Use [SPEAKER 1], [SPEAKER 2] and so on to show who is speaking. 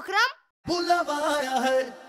[SPEAKER 1] अकरम
[SPEAKER 2] बुलावाया है।